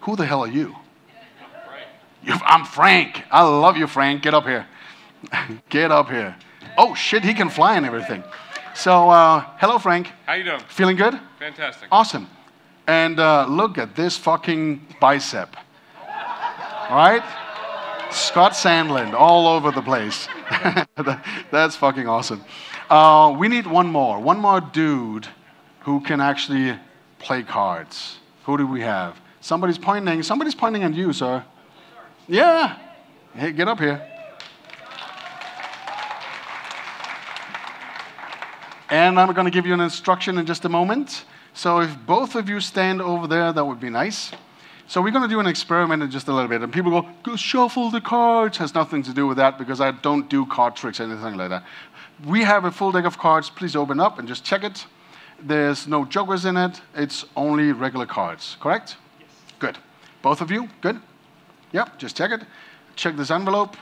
Who the hell are you? you I'm Frank. I love you, Frank. Get up here. Get up here. Oh, shit, he can fly and everything. So, uh, hello, Frank. How you doing? Feeling good? Fantastic. Awesome. And uh, look at this fucking bicep. All right? Scott Sandland all over the place. That's fucking awesome. Uh, we need one more. One more dude who can actually play cards. Who do we have? Somebody's pointing. Somebody's pointing at you, sir. Yeah. Hey, get up here. And I'm going to give you an instruction in just a moment. So if both of you stand over there, that would be nice. So we're going to do an experiment in just a little bit. And people go, go shuffle the cards. Has nothing to do with that because I don't do card tricks or anything like that. We have a full deck of cards. Please open up and just check it. There's no jokers in it. It's only regular cards, correct? Good. Both of you? Good? Yep, just check it. Check this envelope.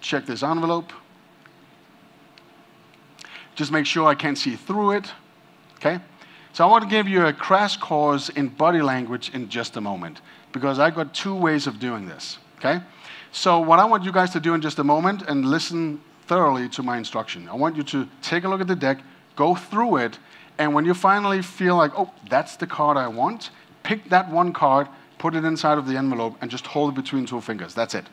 Check this envelope. Just make sure I can see through it. Okay? So I want to give you a crash course in body language in just a moment because I got two ways of doing this. Okay? So what I want you guys to do in just a moment and listen thoroughly to my instruction. I want you to take a look at the deck, go through it, and when you finally feel like, oh, that's the card I want, pick that one card, put it inside of the envelope, and just hold it between two fingers. That's it.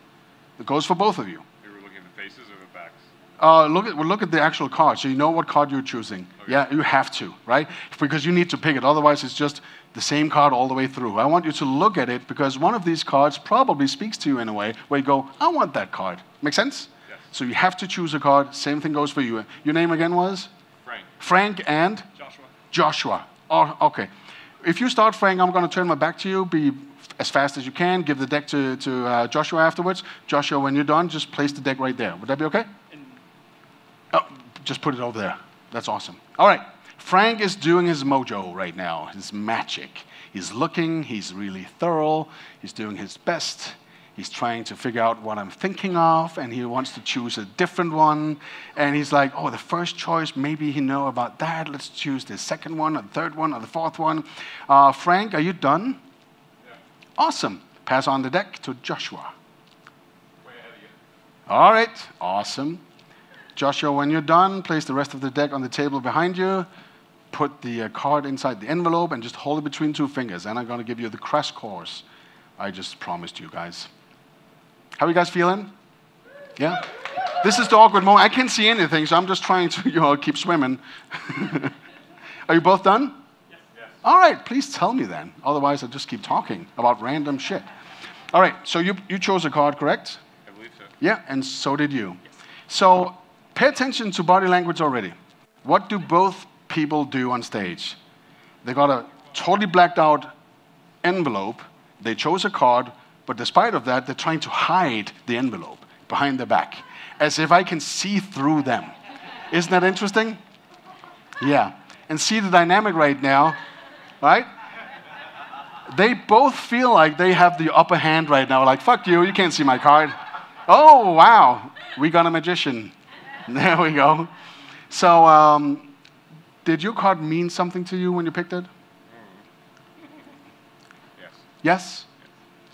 It goes for both of you. You were looking at the faces or the backs? Uh, look at well, look at the actual card, so you know what card you're choosing. Okay. Yeah, you have to, right? Because you need to pick it. Otherwise, it's just the same card all the way through. I want you to look at it because one of these cards probably speaks to you in a way where you go, "I want that card." Make sense? Yes. So you have to choose a card. Same thing goes for you. Your name again was Frank. Frank and Joshua. Joshua. Oh, okay. If you start, Frank, I'm going to turn my back to you. Be as fast as you can. Give the deck to, to uh, Joshua afterwards. Joshua, when you're done, just place the deck right there. Would that be okay? Oh, just put it over there. That's awesome. All right. Frank is doing his mojo right now, his magic. He's looking, he's really thorough, he's doing his best. He's trying to figure out what I'm thinking of, and he wants to choose a different one. And he's like, oh, the first choice, maybe he know about that. Let's choose the second one, or the third one, or the fourth one. Uh, Frank, are you done? Yeah. Awesome. Pass on the deck to Joshua. Way ahead of you. All right, awesome. Joshua, when you're done, place the rest of the deck on the table behind you. Put the uh, card inside the envelope and just hold it between two fingers. And I'm going to give you the crash course I just promised you guys. How are you guys feeling? Yeah? This is the awkward moment. I can't see anything, so I'm just trying to you know, keep swimming. are you both done? Yes. yes. All right, please tell me then. Otherwise, I'll just keep talking about random shit. All right, so you, you chose a card, correct? I believe so. Yeah, and so did you. So pay attention to body language already. What do both people do on stage? They got a totally blacked out envelope. They chose a card, but despite of that, they're trying to hide the envelope behind their back, as if I can see through them. Isn't that interesting? Yeah. And see the dynamic right now, right? They both feel like they have the upper hand right now. Like, fuck you, you can't see my card. Oh, wow, we got a magician. There we go. So, um, did your card mean something to you when you picked it? Yes. Yes?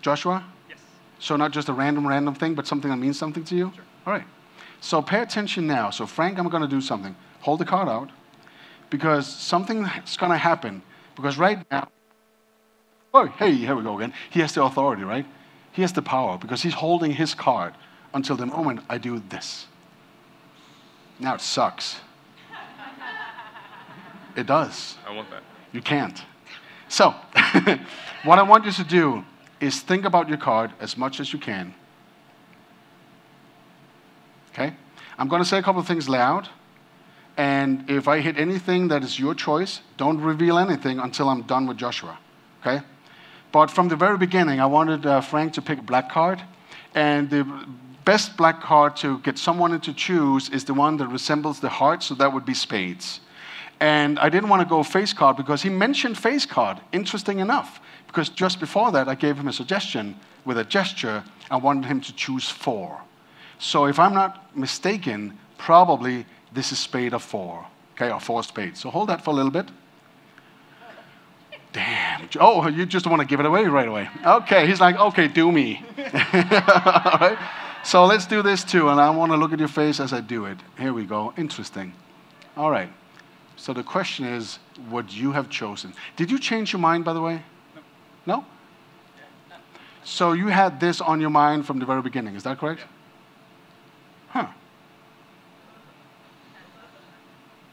Joshua? Yes. So, not just a random, random thing, but something that means something to you? Sure. All right. So, pay attention now. So, Frank, I'm going to do something. Hold the card out because something's going to happen. Because right now, oh, hey, here we go again. He has the authority, right? He has the power because he's holding his card until the moment I do this. Now it sucks. It does. I want that. You can't. So, what I want you to do is think about your card as much as you can. Okay? I'm going to say a couple of things loud. And if I hit anything that is your choice, don't reveal anything until I'm done with Joshua. Okay? But from the very beginning, I wanted uh, Frank to pick a black card. And the best black card to get someone to choose is the one that resembles the heart, so that would be spades. And I didn't want to go face card because he mentioned face card, interesting enough. Because just before that, I gave him a suggestion with a gesture. I wanted him to choose four. So if I'm not mistaken, probably this is spade of four, okay, or four spades. So hold that for a little bit. damn. Oh, you just want to give it away right away. Okay, he's like, okay, do me. All right. So let's do this too, and I want to look at your face as I do it. Here we go. Interesting. All right. So the question is what you have chosen. Did you change your mind, by the way? No? So you had this on your mind from the very beginning, is that correct? Huh.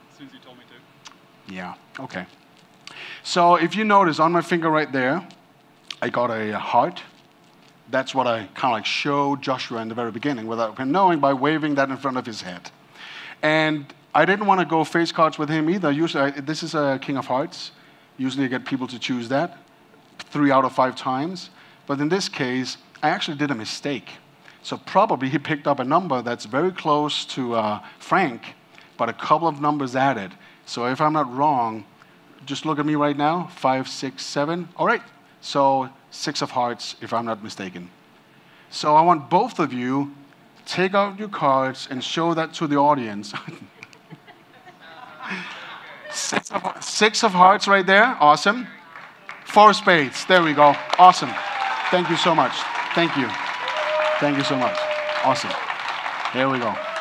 As soon as you told me to. Yeah, okay. So if you notice on my finger right there, I got a heart. That's what I kind of like showed Joshua in the very beginning without him knowing by waving that in front of his head. And I didn't want to go face cards with him either. Usually, I, this is a King of Hearts. Usually, I get people to choose that three out of five times. But in this case, I actually did a mistake. So probably he picked up a number that's very close to uh, Frank, but a couple of numbers added. So if I'm not wrong, just look at me right now. Five, six, seven. All right. So six of hearts, if I'm not mistaken. So I want both of you take out your cards and show that to the audience. six, of, six of hearts right there. Awesome. Four spades. There we go. Awesome. Thank you so much. Thank you. Thank you so much. Awesome. There we go.